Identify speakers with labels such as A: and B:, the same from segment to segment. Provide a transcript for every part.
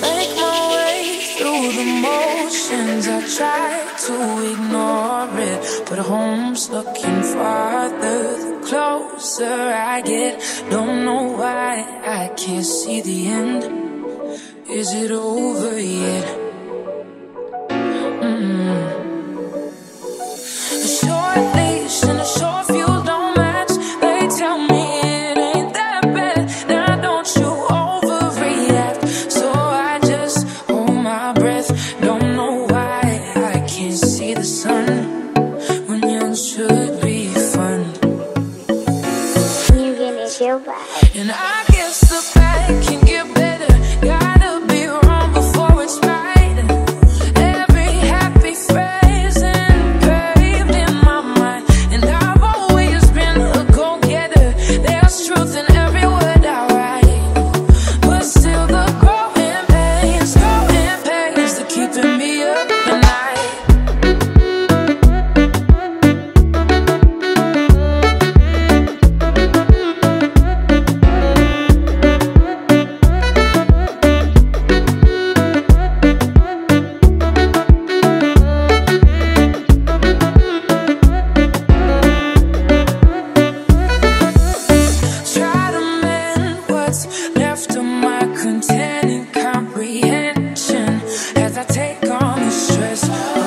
A: Make my way through the motions. I try to ignore it, but home's looking farther. The closer I get, don't know why I can't see the end. Is it over yet? And I guess the bad can get better. On the stress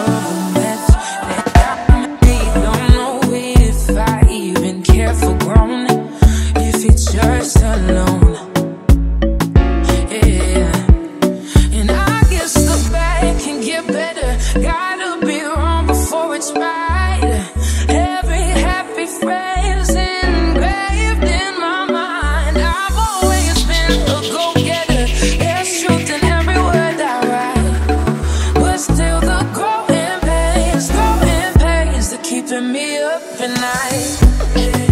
A: up at night.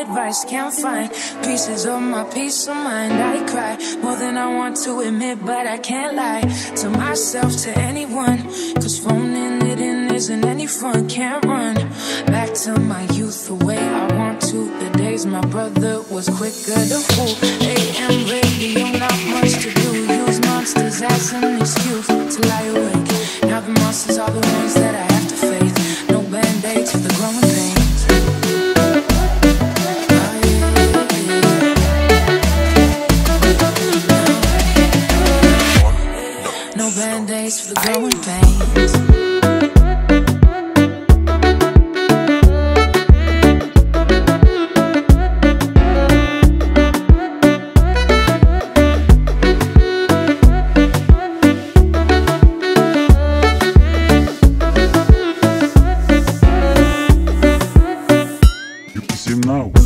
A: Advice. Can't find pieces of my peace of mind. I cry more than I want to admit, but I can't lie to myself, to anyone. Cause phoning it in isn't any fun. Can't run back to my youth the way I want to. The days my brother was quicker to fool. AM radio, not much to do. Use monsters as an excuse to lie awake. now.